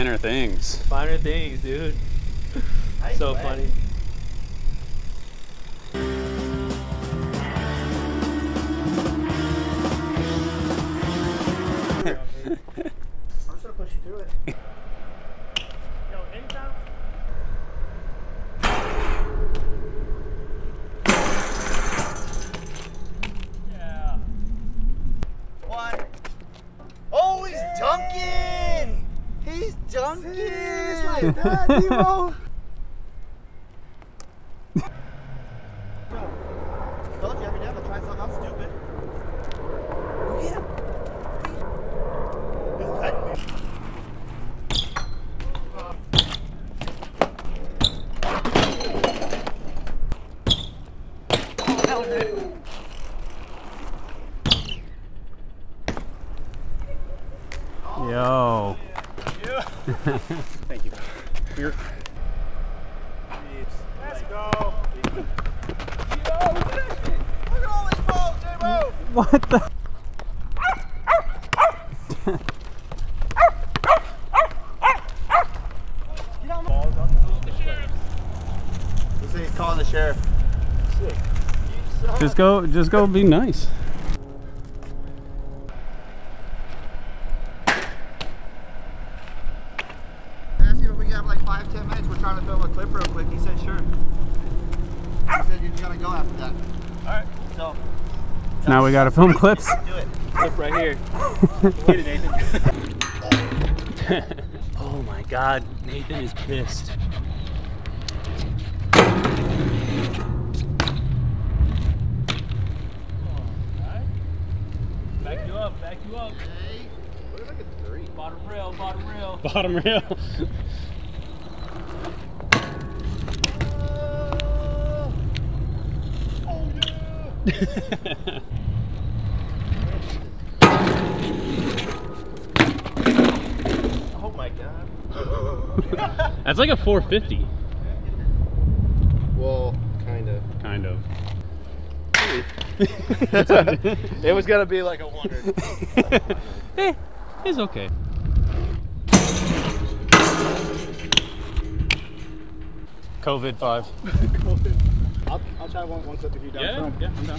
Finer things. Finer things, dude. so funny. Dunking! like that, Demo. Told you every day I'm gonna try something else stupid. Look at him. He's cutting me. Yo. Thank you. Beer. Let's go. Look at all these balls, J-Mo! What the? Let's say he's calling the sheriff. Just go, just go be nice. asked him if we have like five, ten minutes. We're trying to film a clip real quick. He said sure. He said you gotta go after that. Alright, so Now we gotta film clips. do it. Clip right here. Get it, Nathan. Oh my god, Nathan is pissed. Back you up, back you up. Bottom rail, bottom rail. Bottom rail. Oh That's like a 450, Well, kinda. kind of. It was gonna be like a wonder. eh, it's okay. COVID five. I'll, I'll try one, one clip if you down Yeah, front. yeah, I'm down.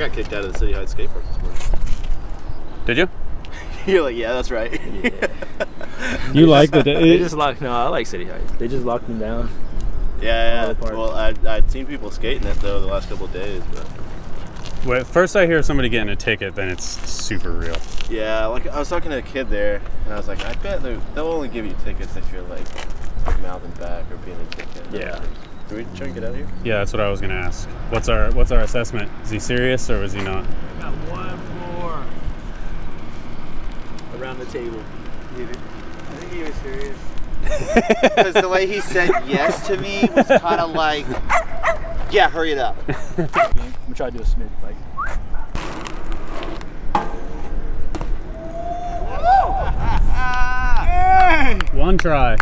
Got kicked out of the City Heights skate park this morning. Did you? You're like, yeah, that's right. You like the? They just locked. No, I like City Heights. They just locked me down. yeah, yeah. Well, I, I'd seen people skating it though the last couple of days, but Well, first I hear somebody getting a ticket, then it's super real. yeah, like I was talking to a kid there, and I was like, I bet they're- they'll only give you tickets if you're like mouthing back or being a dickhead. Yeah. Can we try and get out of here? Yeah, that's what I was gonna ask. What's our What's our assessment? Is he serious or is he not? Got one more around the table. I think he was serious. Because the way he said yes to me was kind of like, yeah, hurry it up. I'm gonna try to do a Smith like. One try.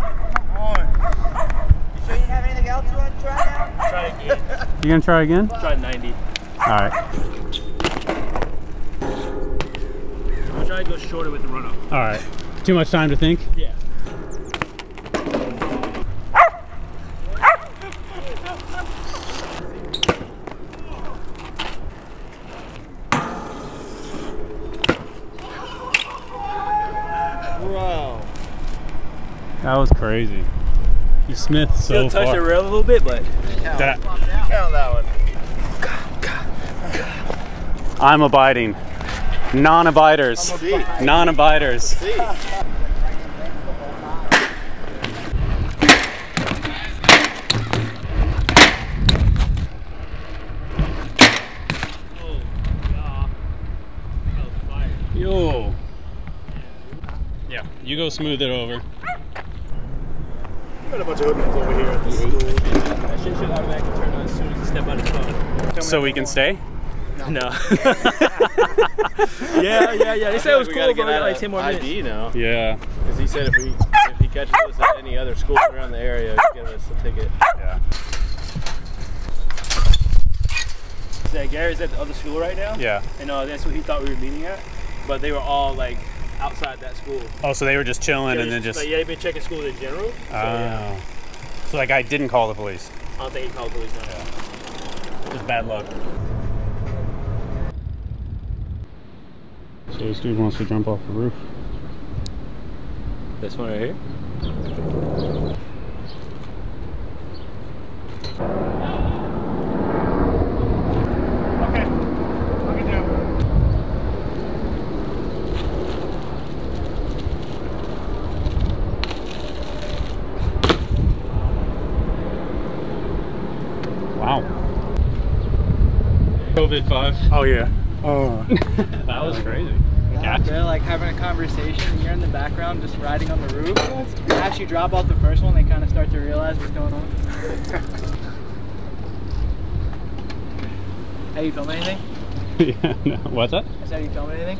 You sure you didn't have anything else you want to try now? Try again. You gonna try again? try 90. All right. I'm to try to go shorter with the run up. All right. Too much time to think. Yeah. Bro. That was crazy. You Smith so Still touch far. the rail a little bit, but That- Count that one. I'm abiding. Non-abiders. Non-abiders. Yo. Yeah, you go smooth it over. Got a bunch of hoodlums over here at the school. that shit should automatically turn on as soon as you step out of the car. So we can stay? No. yeah, yeah, yeah. They said it was we cool, gotta but get we got out like of 10 more minutes. ID now. Yeah. Because he said if we if he catches us at any other school around the area, he'd give us a ticket. Yeah. So Gary's at the other school right now. Yeah. And uh, that's what he thought we were meeting at. But they were all like outside that school. Oh, so they were just chilling They and then just. like, yeah, they've been checking schools in general. So, oh. yeah. Oh. So that guy didn't call the police. I don't think he called the police now. Just bad luck. So this dude wants to jump off the roof. This one right here? Okay. I can do Wow. COVID five. Oh yeah. Oh. that was crazy. Gotcha. They're like having a conversation, and you're in the background just riding on the roof. As you drop off the first one, they kind of start to realize what's going on. Have you filmed anything? yeah. No. What's that? I said, you filmed anything?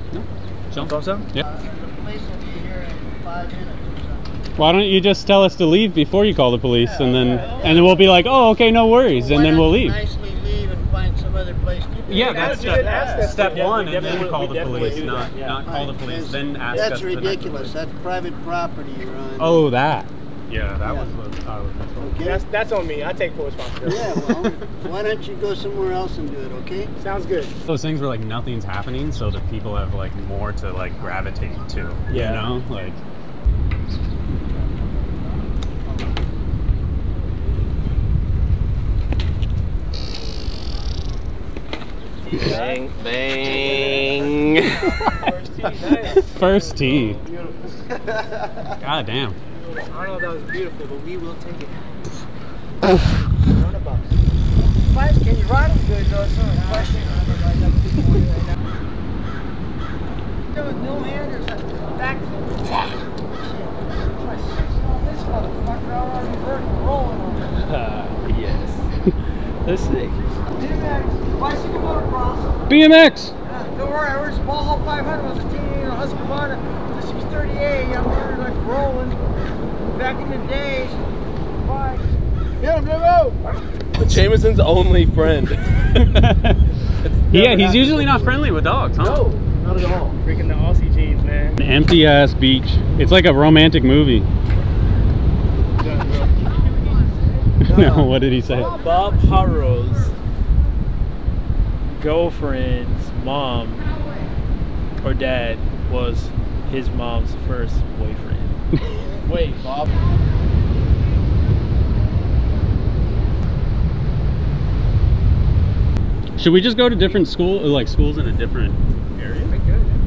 Some. Film some? Yeah. The police will be here in five minutes or something. Why don't you just tell us to leave before you call the police, and then and then we'll be like, oh, okay, no worries, and then we'll leave. Nicely leave and find some other place to be. Yeah, that's that's step- step, that's step step- one, we and then call the police, not yeah. not call the police, that's- then ask That's us. to ridiculous. That's private property you're on. Oh, that. Yeah, that Yeah. was what I was. Okay? That's that's on me. I take full responsibility. Yeah, well, why don't you go somewhere else and do it, okay? Sounds good. Those things where like nothing's happening, so the people have like more to like gravitate to. Yeah. You know, like. Bang, bang. First tee. God damn. I don't know if that was beautiful, but we will take it. Can you ride them good though? That's the question. There was no handers. Back. This motherfucker already rolling on it. yes. That's sick. BMX, bicycle motocross. BMX. Yeah, don't worry, I was Ball Hall 500 was a teenager Husqvarna. This is 38. I'm already like rolling. Back in the days. Bye. Get him, Jimbo! Jameson's only friend. yeah, he's usually not friendly with dogs, huh? No, not at all. Freaking the Aussie jeans, man. An empty ass beach. It's like a romantic movie. no, what did he say? Bob Harrow's girlfriend's mom or dad was his mom's first boyfriend. Wait, Bob. Should we just go to different school, uh, like schools in a different area?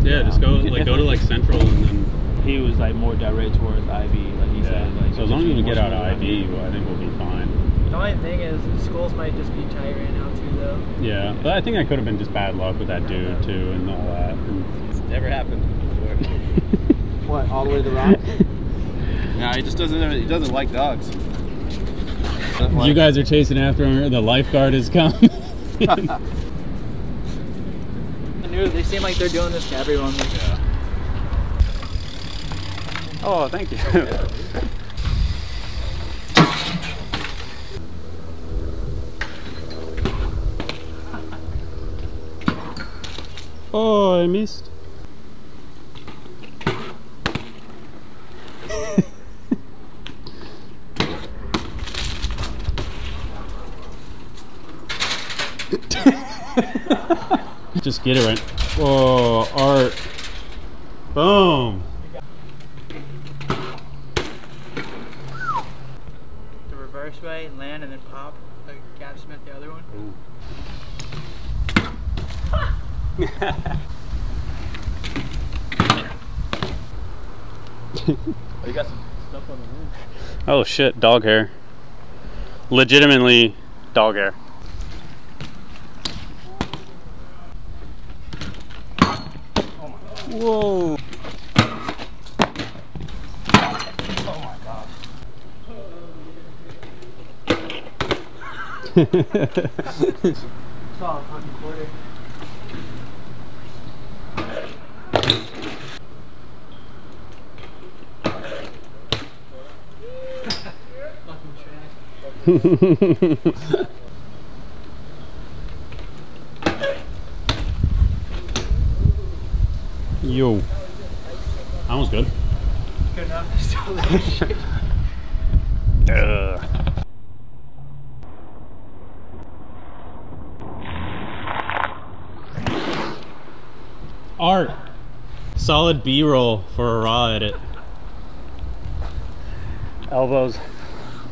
Yeah, just go like go to like central and then. He was like more direct towards Ivy, like he said. Like, So as long as we get out of more IB, well, I think we'll be fine. The only thing is, schools might just be tight right now too, though. Yeah, but I think I could have been just bad luck with that dude too and all that. And- Never happened before. What, all the way to the rock? no, he just doesn't. He doesn't like dogs. you guys are chasing after him. The lifeguard has come. I knew they seem like they're doing this to everyone. oh, thank you. oh, I missed. Just get it right. Oh, art. Boom. The reverse way, land, and then pop. Like Gab Smith, the other one. Oh, you got some stuff on the roof. Oh shit, dog hair. Legitimately dog hair. Whoa. Solid fucking quarter. Yo. That was good. Good enough. Ugh. Art. Solid B-roll for a raw edit. Elbows.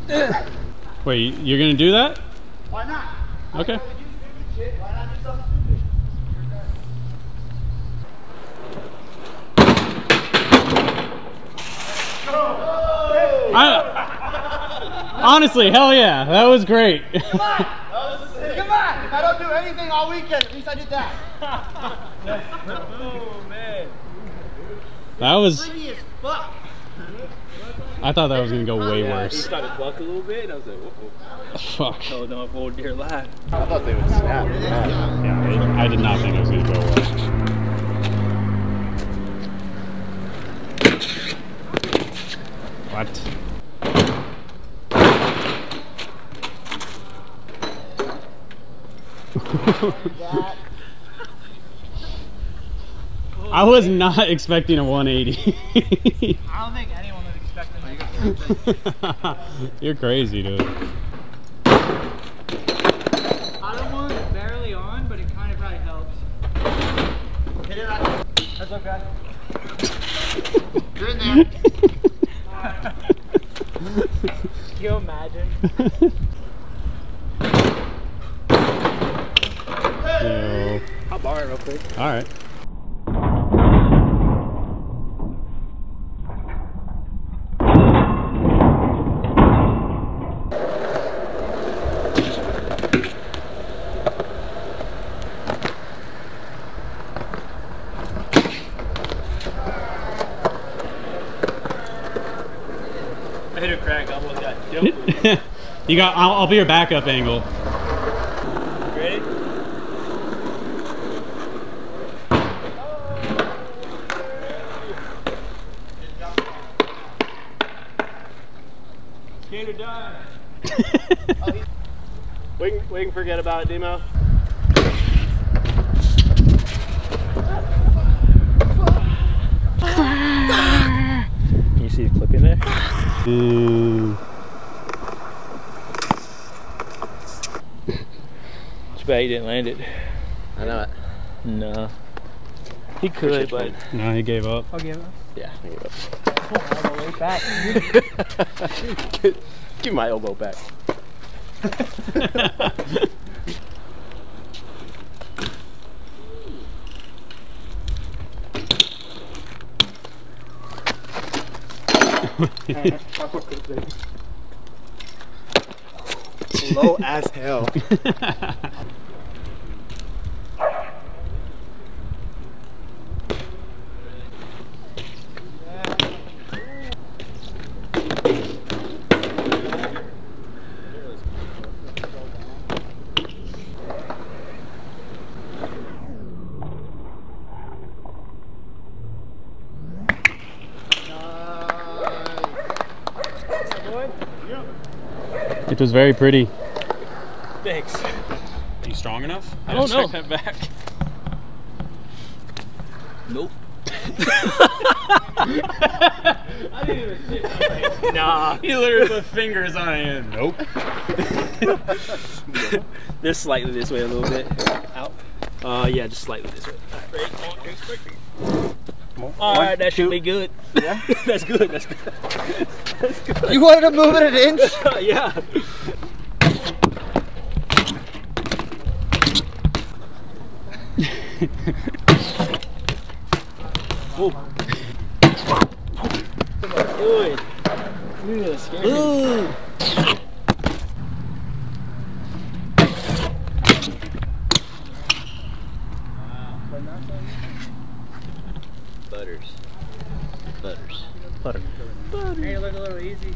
Wait, you're gonna do that? Why not? Okay. Why not do something stupid? I, honestly, hell yeah, that was great. Come on! If I don't do anything all weekend, at least I did that. Oh man. that was. Pretty as fuck. I thought that was gonna go oh, way Yeah, he worse. started buck a little bit, and I was like, whoa. Fuck. Oh no, if old dear live. I thought they would snap. Yeah, I, I did not think it was gonna go well. What? I was not expecting a 180. I don't think anyone was expecting that. You're crazy, dude. Other one is barely on, but it kind of probably helps. Hit it on. That's okay. You're in there. Can you imagine? Yo. I'll borrow it real quick. All right. I hit a crack. I almost got jumped. You got. I'll, I'll be your backup angle. Ready? Skater done. We can, we can forget about it, Demo. Can you see the clip in there? Ooh. Bad he didn't land it. I know it. No. He could, but No, he gave up. I'll give it. yeah. I give up. All the way back. Give- Give my elbow back. Low as hell. It was very pretty. Thanks. You strong enough? I don't know. Check that back. Nope. I didn't even sit. Nah. He literally put fingers on it. Nope. Just slightly this way a little bit. Out. Uh, yeah, just slightly this way. All right, that should be good. Yeah, that's good. That's good. That's good. You wanted to move it an inch? yeah. Me. Butters. Butters. Butter. It look a little easy.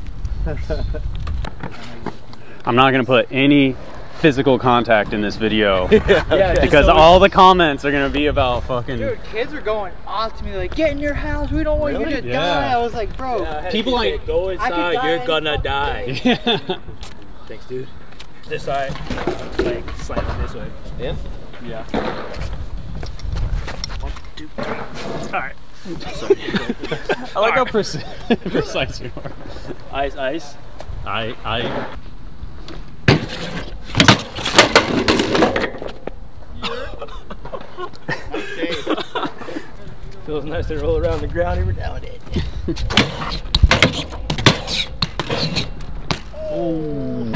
I'm not gonna put any physical contact in this video Yeah, because all the comments are gonna be about fucking. Dude, kids are going off to me like, get in your house. We don't want you to Yeah. die. I was like, bro. Yeah, I had People to say, like- go inside, die you're gonna fucking die. Yeah. Thanks, dude. This side, like slant it this way. In? Yeah. One, two, three. All right. Sorry. I like how precise, precise you are. Ice, ice. I I Feels nice to roll around the ground every now and then. No.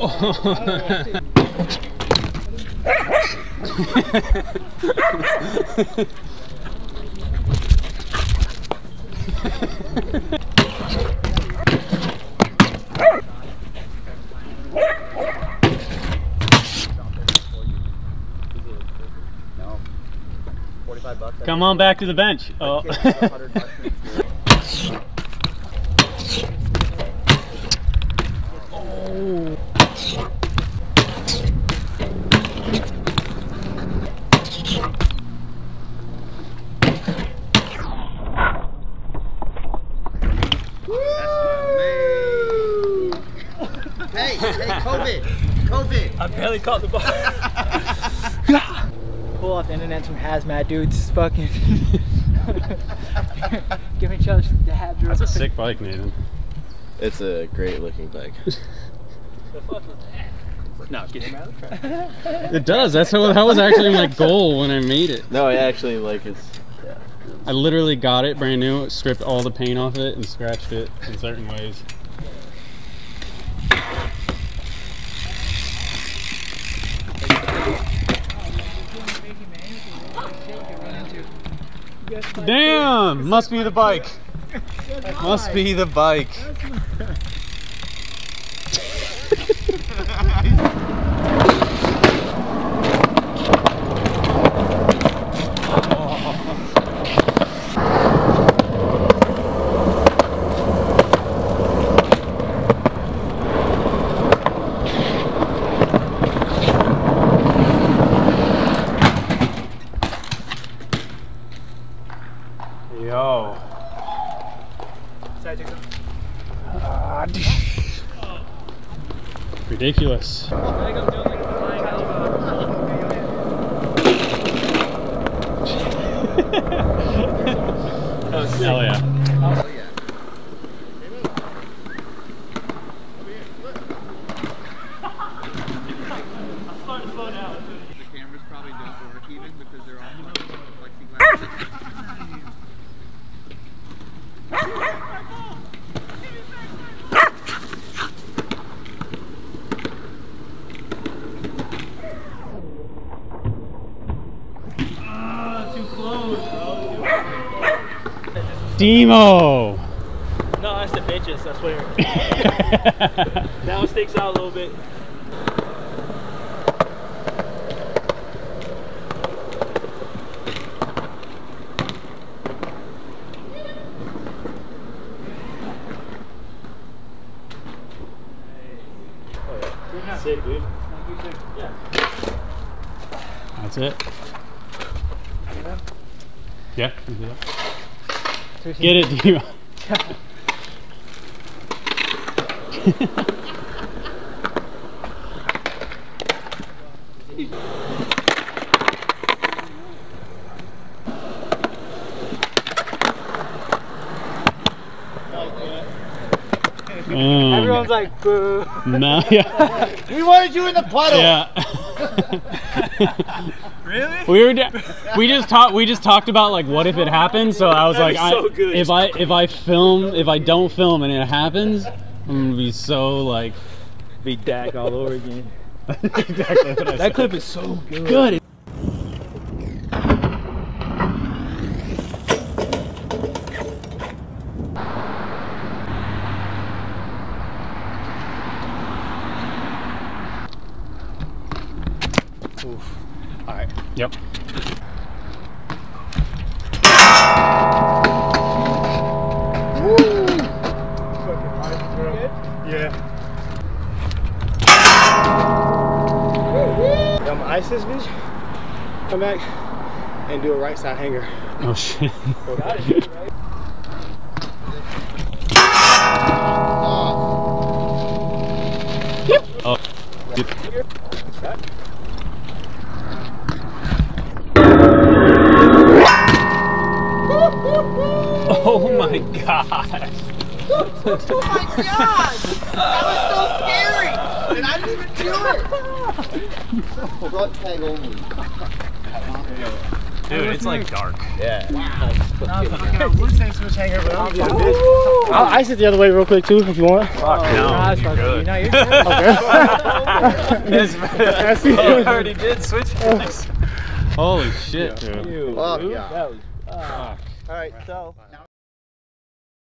Oh. come on back to the bench. Oh. 100. Hey, hey, COVID, COVID. I barely caught the ball. Pull off the internet from hazmat dudes. Fucking. Give each other some dabs. real That's a sick bike, Nathan. It's a great looking bike. The fuck was that? No, get him out of the trap. It does. That's how that was actually my goal when I made it. No, I actually like it's. I literally got it brand new, stripped all the paint off it, and scratched it in certain ways. Damn! Must be the bike. Must be the bike. Yo. Ridiculous. Hell yeah. The cameras probably don't work even because they're all plexiglass. Demo! No, that's the bitches, I swear. that one sticks out a little bit. Sick, dude. Yeah. That's it. Yeah. you Get it. Mm, Everyone's like, boo. no, yeah, We wanted you in the puddle. yeah. Really? We were da- we just talked we just talked about like what if it happens. So I was That'd like, be I, if I if I film if I don't film and it happens, I'm gonna be so like Be Dak all over again. exactly That said. clip is so good. good. All right. Yep. Got my ice this bitch. Come back. and do a right side hanger. Oh shit. Oh. Oh my god. Oh my god! That was so scary! And I didn't even do it! Front tag only. Dude, it's like dark. Yeah. same switch hanger, but I'll, I'll ice it the other way real quick too if you want. no, oh, you're good. No, you're good. I see. Oh, I already did switch hands. Holy shit, dude. Fuck yeah. Ah. Alright, so